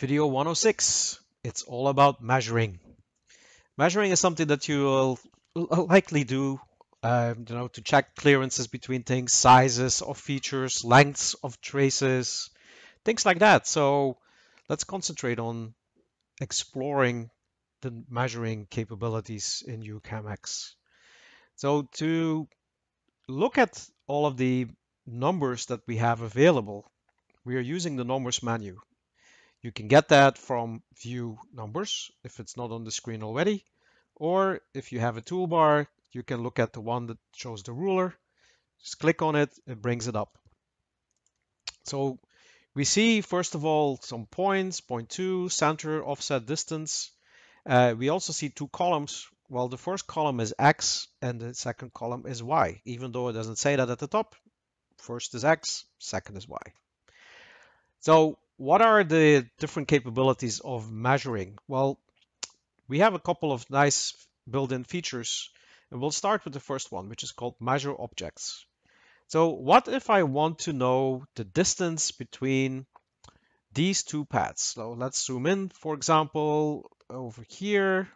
Video 106. It's all about measuring. Measuring is something that you will likely do, uh, you know, to check clearances between things, sizes of features, lengths of traces, things like that. So let's concentrate on exploring the measuring capabilities in UCAMX. So to look at all of the numbers that we have available, we are using the numbers menu. You can get that from view numbers if it's not on the screen already, or if you have a toolbar, you can look at the one that shows the ruler. Just click on it, it brings it up. So we see, first of all, some points, point two, center, offset, distance. Uh, we also see two columns. Well, the first column is X and the second column is Y, even though it doesn't say that at the top. First is X, second is Y. So what are the different capabilities of measuring? Well, we have a couple of nice built-in features, and we'll start with the first one, which is called measure objects. So what if I want to know the distance between these two paths? So let's zoom in, for example, over here.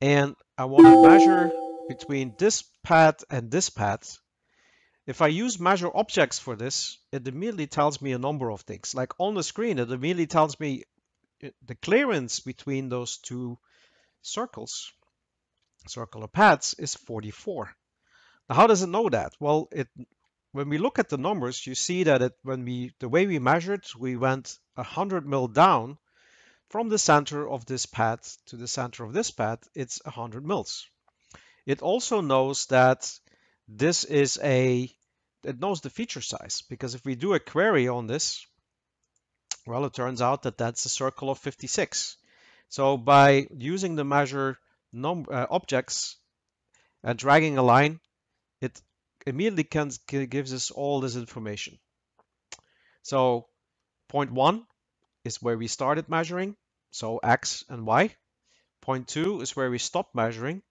And I want to measure between this path and this path. If I use measure objects for this, it immediately tells me a number of things. Like on the screen, it immediately tells me uh, the clearance between those two circles, circular paths, is 44. Now, how does it know that? Well, it when we look at the numbers, you see that it when we the way we measured, we went 100 mil down from the center of this path to the center of this path, it's 100 mils. It also knows that this is a, it knows the feature size because if we do a query on this, well, it turns out that that's a circle of 56. So by using the measure num uh, objects and dragging a line, it immediately can, gives us all this information. So point one is where we started measuring, so x and y. Point two is where we stopped measuring,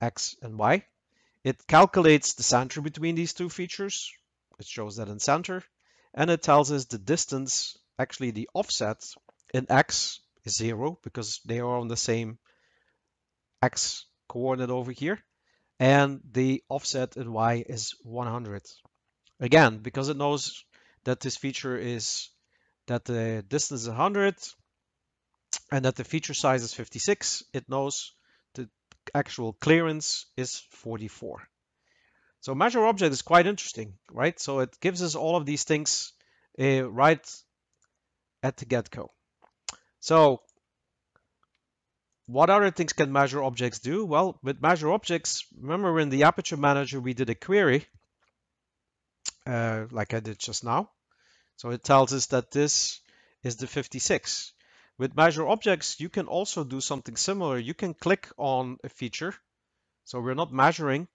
x and y. It calculates the center between these two features. It shows that in center. And it tells us the distance, actually the offset in x is zero because they are on the same x coordinate over here. And the offset in y is 100. Again, because it knows that this feature is that the distance is 100 and that the feature size is 56, it knows actual clearance is 44. So measure object is quite interesting, right? So it gives us all of these things uh, right at the get-go. So what other things can measure objects do? Well, with measure objects, remember in the Aperture Manager, we did a query, uh, like I did just now. So it tells us that this is the 56. With measure objects, you can also do something similar. You can click on a feature. So we're not measuring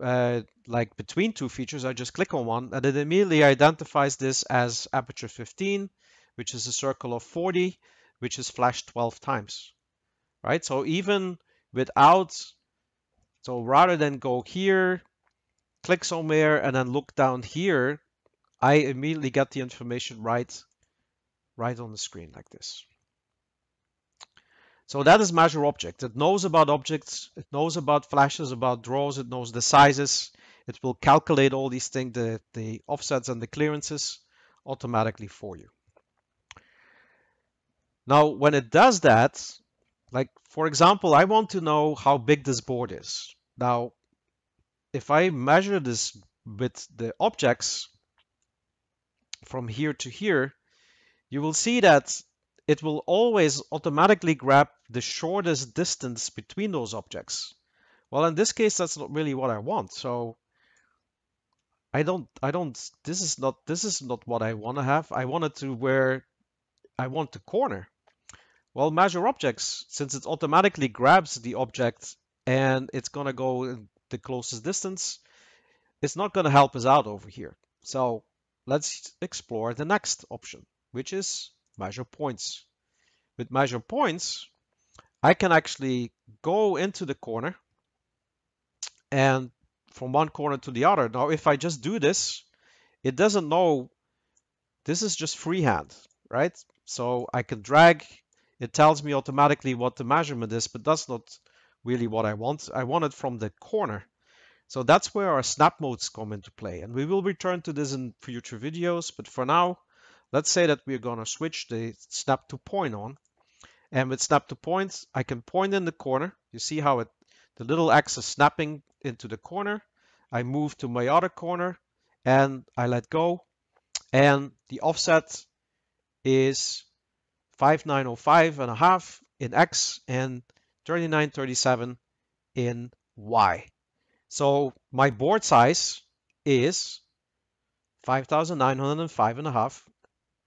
uh, like between two features. I just click on one and it immediately identifies this as aperture 15, which is a circle of 40, which is flashed 12 times, right? So even without, so rather than go here, click somewhere and then look down here, I immediately get the information right, right on the screen like this. So that is measure object. It knows about objects, it knows about flashes, about draws, it knows the sizes. It will calculate all these things, the, the offsets and the clearances automatically for you. Now, when it does that, like for example, I want to know how big this board is. Now, if I measure this with the objects from here to here, you will see that it will always automatically grab the shortest distance between those objects. Well, in this case, that's not really what I want. So I don't, I don't, this is not, this is not what I want to have. I want it to where I want the corner. Well, measure objects, since it automatically grabs the object and it's going to go the closest distance, it's not going to help us out over here. So let's explore the next option, which is measure points. With measure points, I can actually go into the corner and from one corner to the other. Now, if I just do this, it doesn't know this is just freehand, right? So I can drag, it tells me automatically what the measurement is, but that's not really what I want. I want it from the corner. So that's where our snap modes come into play. And we will return to this in future videos, but for now, let's say that we're gonna switch the snap to point on. And with snap to points, I can point in the corner. You see how it, the little X is snapping into the corner. I move to my other corner and I let go. And the offset is 5905 and a half in X and 3937 in Y. So my board size is 5,905 and a half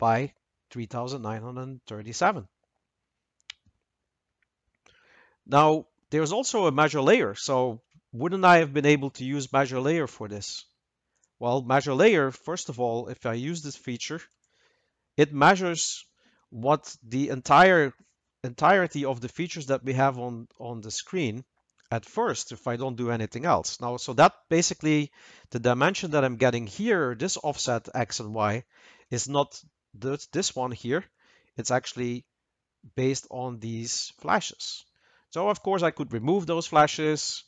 by 3,937. Now, there's also a measure layer. So wouldn't I have been able to use measure layer for this? Well, measure layer, first of all, if I use this feature, it measures what the entire entirety of the features that we have on, on the screen at first if I don't do anything else. Now, so that basically the dimension that I'm getting here, this offset X and Y, is not this, this one here. It's actually based on these flashes. So of course I could remove those flashes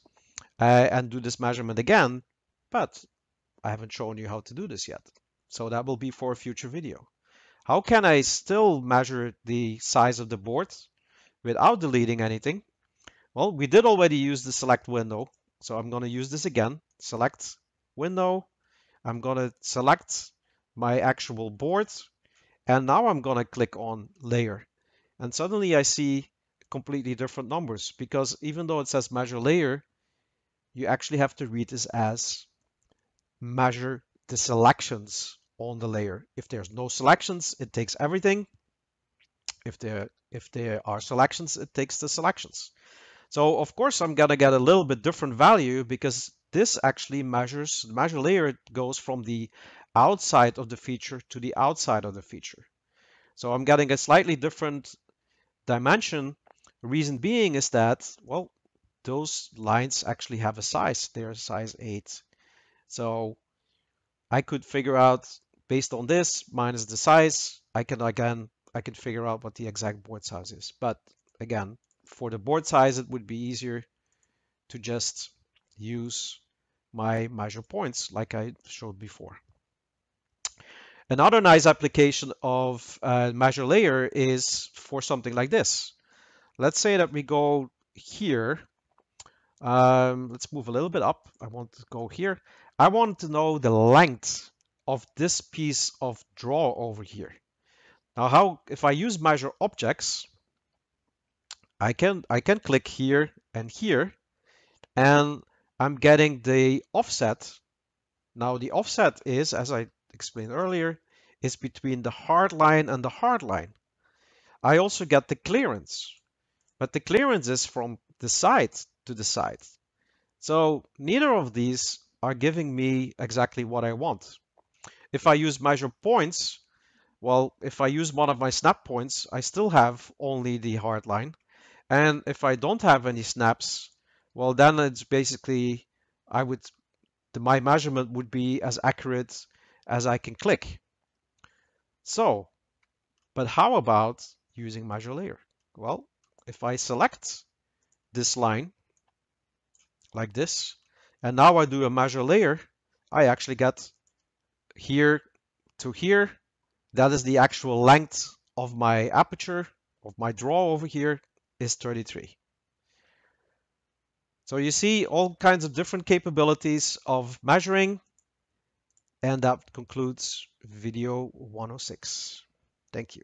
uh, and do this measurement again, but I haven't shown you how to do this yet. So that will be for a future video. How can I still measure the size of the board without deleting anything? Well, we did already use the select window, so I'm going to use this again. Select window. I'm going to select my actual board, and now I'm going to click on layer. And suddenly I see completely different numbers because even though it says measure layer, you actually have to read this as measure the selections on the layer. If there's no selections, it takes everything. If there if there are selections, it takes the selections. So of course I'm gonna get a little bit different value because this actually measures the measure layer it goes from the outside of the feature to the outside of the feature. So I'm getting a slightly different dimension. Reason being is that, well, those lines actually have a size. They're size 8. So I could figure out based on this minus the size, I can again, I can figure out what the exact board size is. But again, for the board size, it would be easier to just use my measure points like I showed before. Another nice application of a measure layer is for something like this. Let's say that we go here. Um, let's move a little bit up. I want to go here. I want to know the length of this piece of draw over here. Now, how if I use measure objects, I can I can click here and here, and I'm getting the offset. Now the offset is, as I explained earlier, is between the hard line and the hard line. I also get the clearance, but the clearance is from the side to the side. So neither of these are giving me exactly what I want. If I use measure points, well, if I use one of my snap points, I still have only the hard line. And if I don't have any snaps, well, then it's basically, I would, the, my measurement would be as accurate as I can click. So, but how about using measure layer? Well, if I select this line like this, and now I do a measure layer, I actually get here to here. That is the actual length of my aperture, of my draw over here is 33. So you see all kinds of different capabilities of measuring. And that concludes video 106. Thank you.